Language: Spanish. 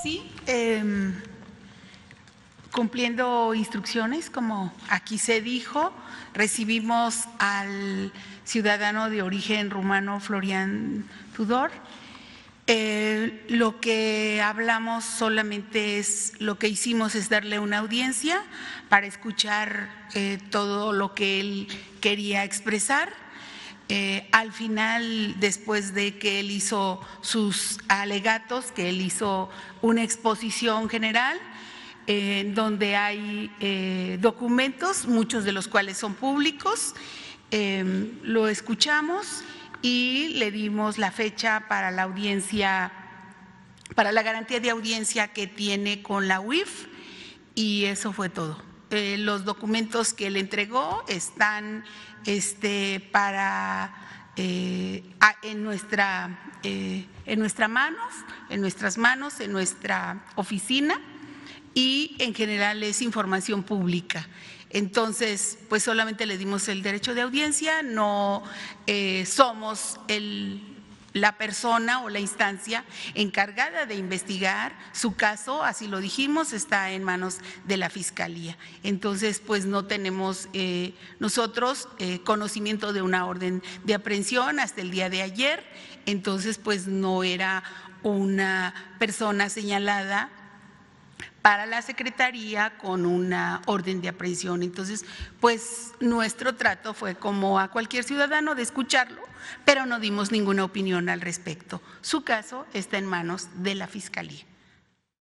Sí, em, cumpliendo instrucciones, como aquí se dijo, recibimos al ciudadano de origen rumano Florian Tudor. Eh, lo que hablamos solamente es, lo que hicimos es darle una audiencia para escuchar eh, todo lo que él quería expresar. Eh, al final, después de que él hizo sus alegatos, que él hizo una exposición general, en donde hay eh, documentos, muchos de los cuales son públicos, eh, lo escuchamos y le dimos la fecha para la audiencia, para la garantía de audiencia que tiene con la UIF y eso fue todo. Eh, los documentos que le entregó están este, para eh, en nuestra eh, en nuestras manos, en nuestras manos, en nuestra oficina y en general es información pública. Entonces, pues solamente le dimos el derecho de audiencia, no eh, somos el, la persona o la instancia encargada de investigar su caso, así lo dijimos, está en manos de la Fiscalía. Entonces, pues no tenemos eh, nosotros eh, conocimiento de una orden de aprehensión hasta el día de ayer, entonces pues no era una persona señalada para la Secretaría con una orden de aprehensión. Entonces, pues nuestro trato fue como a cualquier ciudadano de escucharlo, pero no dimos ninguna opinión al respecto. Su caso está en manos de la Fiscalía.